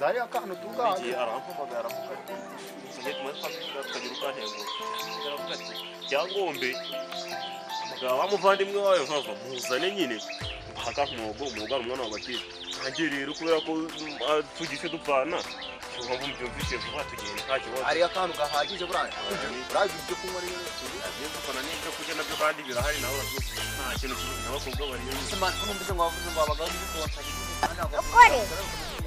hariya akantu tungahe igihe twakwishyura tukagira aravuga ati cyangombe mugabo wa muvandimwe wawe vava muzane nyine mpaka mwogo umwogo ari umwana w'abakire nanjye rero kubera ko tugife dupfana mpamvu mbyumvise vuba tugenda nta kibazo hariya akantu gahagije buriya buriya ibyo kunywa rero agiye gukora n'ibyo kurya na byo kandi birahari nawe urabyumva nta kintu kimwe n'abakobwa bariyo ubuzima numvise ngo bavuze ngo abagabo n'ibikosa Ukore.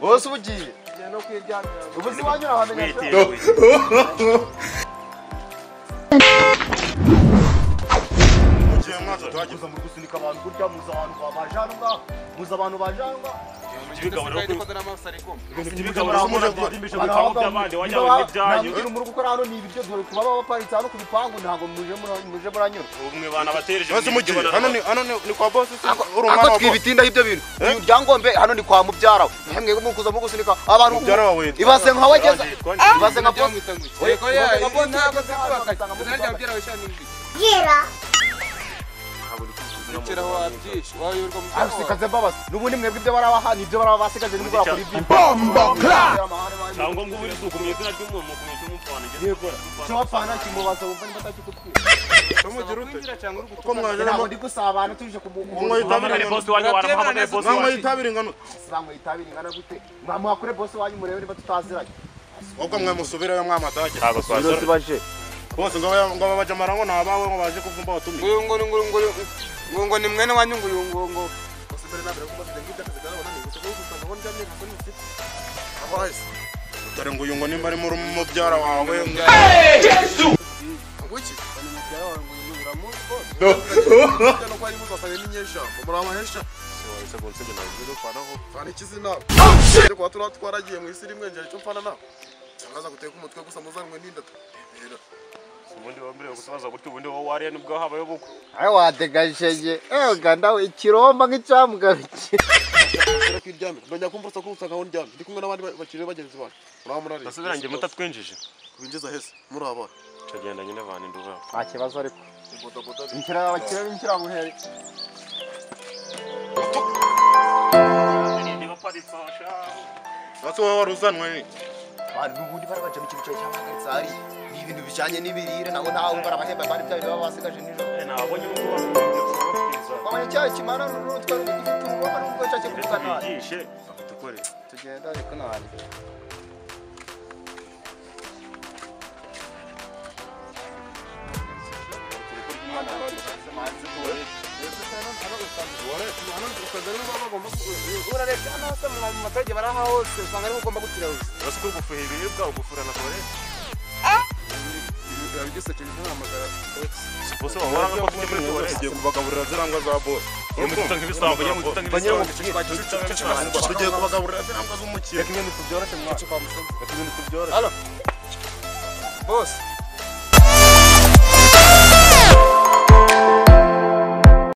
bose uba ugiye ubu se wanyura wamenya tugerageza mu gusunika abantu kurya muza abantu bajanwa muza abantu bajanwa ntabwira umuri gukora hano ni ibiryo dore kuba baparitse hano ku bipangu ntabwo muje muranyura umwe bana batereje maze mugiye hano ni hano ni kwa boss urumwana wa boss twibitinda ibyo bintu eh? ryangombe hano ni kwa mubyara we mwebwe muri kuza muri gusunika abantu ibaze nka wageza ibaze nka boss Yego, ya, ntabwo zikubaka. hano ugasanga muri Izina Rekeraho wabyishe, wayoberwa mu Ah, byaha. sikaze mbabazi n'ubundi mwebwe ibyo barabaha ni ibyo baraba basigaje nimugura kuri ibi cyangwa ngo uri sukumye izina ry'umuntu mukumye cy'umupfana cyo bapfana kimubaza wumva niba atakikubwira mugira ute ko mwaje ntabwo ndi gusabana tuje Mwe kumuhura uhamagare bosi wanyu waramuhamagaye mwamuha wanyu itabira ingano bamwe itabira ingana gute mwamuha kure bosi wanyu murebe niba tutaziranye ubwo mwe musubirayo mwamatage ntabwo twasora baje bose ngo ngo babajamara ngo ni abawe ngo baje kuvumba watumye ngo ngo ngo ngo ngo ni mwene wanyu nguyu ngo ngo. Dore ngo uyu ngo nimba ari muri mubyara wawe twaragiye mu isi rimwe njye icyo mfana nawe cyangwa guteka umutwe gusa muzanwe n'inda. aiwadhegashenye egandawo chiromba ngechamuka ndikumwe nabandi bakiri bagenzi bange muramurange mutatwinjije kubinjiza hese murabara turagendanye n'abantu ndubabo nta kibazo ariko injira abakire binjira buhere batsoba baruzanwe ubundi bari baje mu kintu cyawe cyabahagaritse hariya ibintu bijyanye n'ibirire nabo ntawe barabahemba bari bya bintu baba basigaje nijoro. Nabonye n'ubwo bakubwiza wabonye cyayo kimara n'utwe n'ugifite uruboma n'ubwo cyaje kuvuga nabi dukore tugenda ariko nabi urareka hano hose mu matage bari aha hose usanga ariho ugomba gutira hose. uretse ko gufuha ibiribwa ugufura na kore biba bigisekeje ntahamagara bose wabona ko tujya muri tuware tugiye kubagaburira zirangwa za boss mututa nk'ibisambo mututa nk'ibisambo tugiye kubagaburira zirangwa z'umukire reka ibintu tubyoroshye mwacu kwa musozi reka ibintu tubyoroshye Boss,